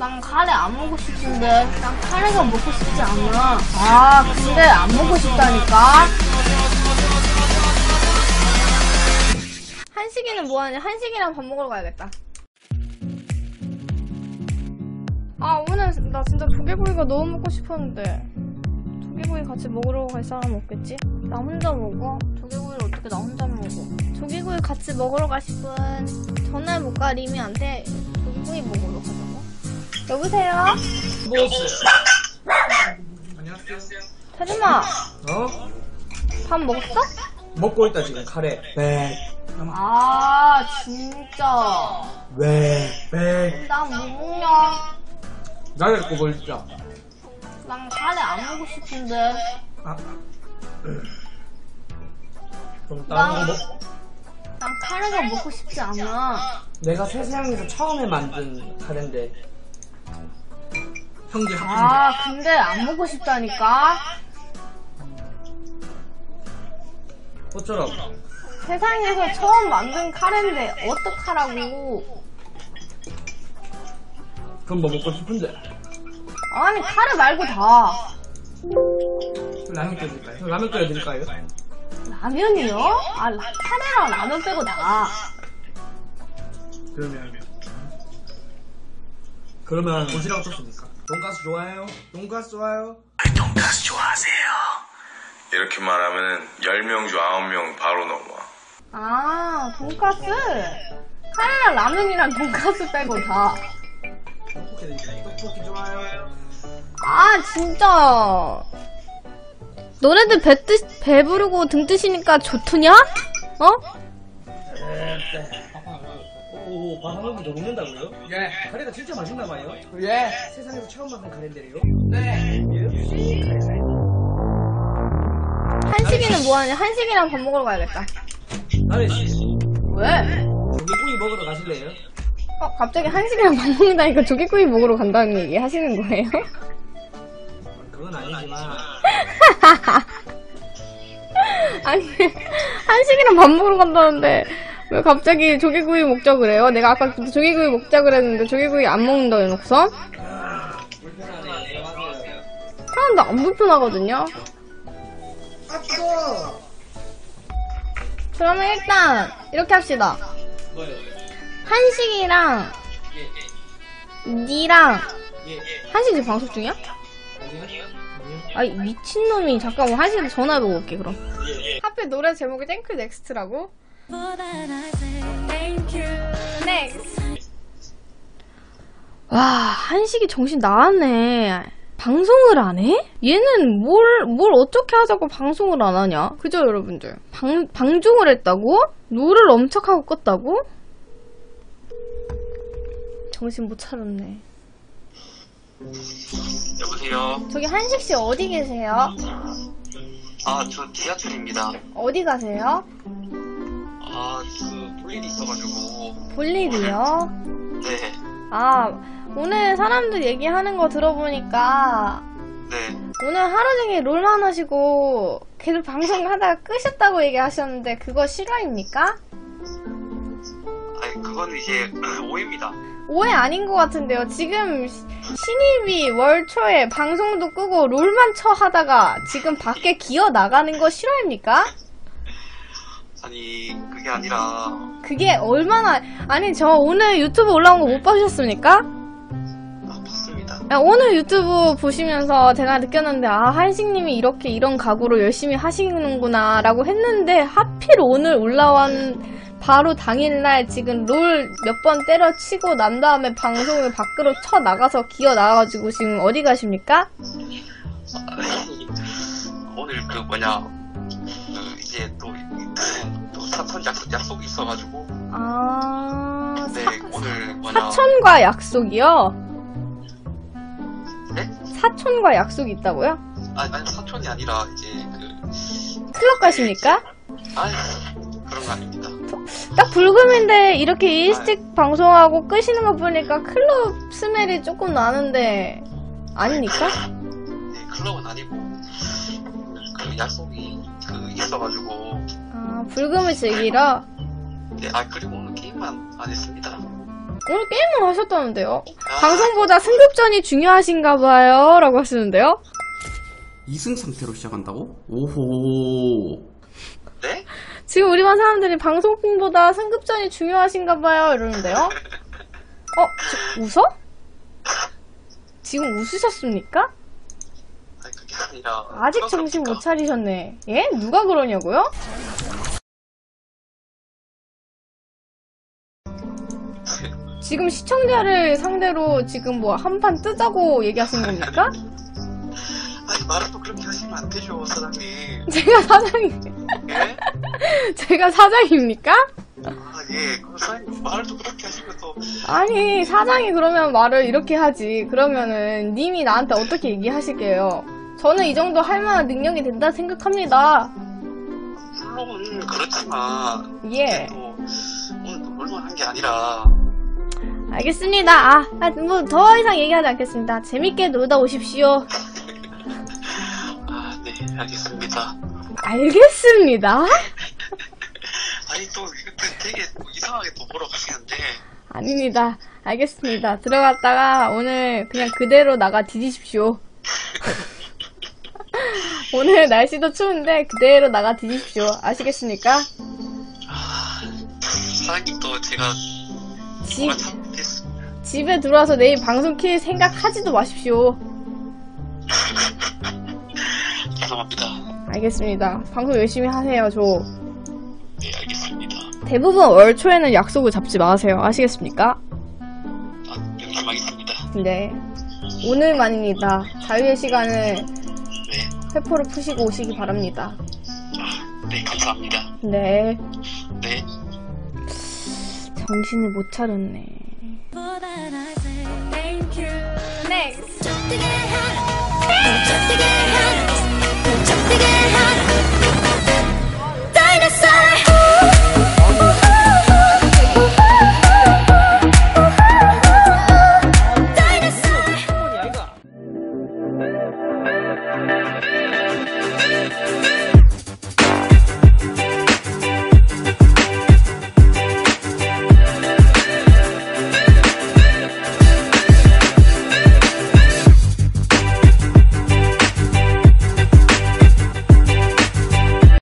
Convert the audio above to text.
난 카레 안 먹고 싶은데. 난 카레가 먹고 싶지 않아. 아, 근데 안 먹고 싶다니까? 한식이는 뭐하냐? 한식이랑 밥 먹으러 가야겠다. 아, 오늘 나 진짜 조개구이가 너무 먹고 싶었는데. 조개구이 같이 먹으러 갈 사람 없겠지? 나 혼자 먹어? 조개구이를 어떻게 나 혼자 먹어? 조개구이 같이 먹으러 가실 분 전화해볼까? 리미한테 여보세요? 먹었어요. 안녕하세요. 태준아 어? 밥 먹었어? 먹고 있다 지금 카레. 백. 아 진짜 왜? 백. 나뭐 먹냐? 나를 꼽을 자. 난 카레 안 먹고 싶은데 아. 그럼 다른 거 먹. 난 카레가 먹고 싶지 않아 내가 세상에서 처음에 만든 카레인데. 형제 합친 아 근데 안 먹고 싶다니까 어쩌라고? 세상에서 처음 만든 카레인데 어떡하라고 그럼 뭐 먹고 싶은데? 아니 카레 말고 다 라면 끓여드릴까요? 형 라면 끓여드릴까요? 라면이요? 아 라- 카레랑 라면 빼고 다 그러면 그러면 도시락 어떻습니까? 돈가스 좋아해요? 돈가스 좋아요? 돈가스 좋아하세요? 이렇게 말하면은 10명 중 9명 바로 넘어와. 아, 돈까스? 카레랑 라면이랑 돈까스 빼고 다. 떡볶이 드릴까요? 떡볶이 좋아요? 아, 진짜. 너네들 배 뜨, 배부르고 등 뜨시니까 좋더냐? 어? 한 공기 더 먹는다고요? 예. 카레가 진짜 맛있나 봐요. 예. 세상에서 처음 만든 카레인데요. 네. 역시 카레. 한식이는 뭐하냐? 한식이랑 밥 먹으러 가야겠다. 나래 씨, 왜? 조개구이 먹으러 가실래요? 어, 갑자기 한식이랑 밥 먹는다니까 조개구이 먹으러 간다는 얘기 하시는 거예요? 그건 아니지만 아니, 한식이랑 밥 먹으러 간다는데, 왜 갑자기 조개구이 먹자 그래요? 내가 아까 조개구이 먹자 그랬는데 조개구이 안 먹는다 해놓고서? 사람도 안 불편하거든요? 그러면 일단, 이렇게 합시다. 한식이랑, 예, 니랑. 한식 지금 방송 중이야? 아이, 미친놈이. 잠깐만, 한식한테 전화해보고 올게, 그럼. 예, 예. 하필 노래 제목이 Thank Next라고? 와, 한식이 정신 나갔네. 방송을 안 해? 얘는 뭘, 뭘 어떻게 하자고 방송을 안 하냐? 그죠, 여러분들? 방, 방종을 했다고? 노를 엄청 하고 껐다고? 정신 못 차렸네. 여보세요. 저기 한식씨 어디 계세요? 아, 저 지하철입니다. 어디 가세요? 아, 그, 볼 일이 있어가지고. 볼 일이요? 네, 아, 오늘 사람들 얘기하는 거 들어보니까 네. 오늘 하루 종일 롤만 하시고 계속 방송 하다가 끄셨다고 얘기하셨는데 그거 실화입니까? 아니, 그거는 이제 오해입니다. 오해 아닌 것 같은데요. 지금 시- 신입이 월 초에 방송도 끄고 롤만 쳐 하다가 지금 밖에 기어 나가는 거 실화입니까? 아니, 그게 아니라, 그게 얼마나 아니 저 오늘 유튜브 올라온 거 못 보셨습니까? 아, 봤습니다. 야, 오늘 유튜브 보시면서 제가 느꼈는데 아 한식님이 이렇게 이런 각오로 열심히 하시는구나 라고 했는데 하필 오늘 올라온 바로 당일날 지금 롤 몇 번 때려치고 난 다음에 방송을 밖으로 쳐 나가서 기어 나와가지고 지금 어디 가십니까? 아니, 오늘 그 뭐냐, 사천 약속, 약속이 있어가지고. 아 네, 사, 오늘 뭐냐. 사촌과 약속이요? 네? 사촌과 약속이 있다고요? 아니, 아니, 사촌이 아니라, 이제 그, 클럽 가십니까? 아니, 그런 거 아닙니다. 딱 불금인데 이렇게 일찍 방송하고 끄시는 거 보니까 클럽 스멜이 조금 나는데 아닙니까? 네, 클럽은 아니고, 그 약속이 그 있어가지고, 아 불금을 즐기러 네, 아, 그리고 오늘 게임만 안 했습니다. 오늘 게임을 하셨다는데요? 방송보다 승급전이 중요하신가 봐요. 라고 하시는데요? 2승 상태로 시작한다고? 오호. 네? 지금 우리 반 사람들이 방송보다 승급전이 중요하신가 봐요. 이러는데요? 어, 지- 웃어? 지금 웃으셨습니까? 아니 그게 아니라 아직 정신 못 차리셨네. 예? 누가 그러냐고요? 지금 시청자를 상대로 지금 뭐 한판 뜨자고 얘기하시는 겁니까? 아니 말을 또 그렇게 하시면 안 되죠 사장님 제가 사장이, 예? 제가 사장입니까? 아 예 그 사장님 말을 또 그렇게 하시면 또 아니, 사장이 그러면 말을 이렇게 하지. 그러면은 님이 나한테 어떻게 얘기하실게요? 저는 이 정도 할 만한 능력이 된다 생각합니다. 물론 그렇지만 예. 또 오늘 또 놀만 한게 아니라 알겠습니다. 아, 아, 뭐, 더 이상 얘기하지 않겠습니다. 재밌게 놀다 오십시오. 아 네 알겠습니다 알겠습니다. 아니 또 이것도 되게 또 이상하게 또 보러 가시는데 아닙니다. 알겠습니다. 들어갔다가 오늘 그냥 그대로 나가 뒤지십시오. 오늘 날씨도 추운데 그대로 나가 뒤지십시오. 아시겠습니까? 사장님 또 제가 집, 집에 들어와서 내일 방송 킬 생각하지도 마십시오. 죄송합니다 알겠습니다. 방송 열심히 하세요, 저. 네 알겠습니다 대부분 월 초에는 약속을 잡지 마세요. 아시겠습니까? 아 명심하겠습니다 네. 오늘만입니다. 자유의 시간을 네, 회포를 푸시고 오시기 바랍니다. 네 감사합니다 네. 네 정신을 못 차렸네. Next.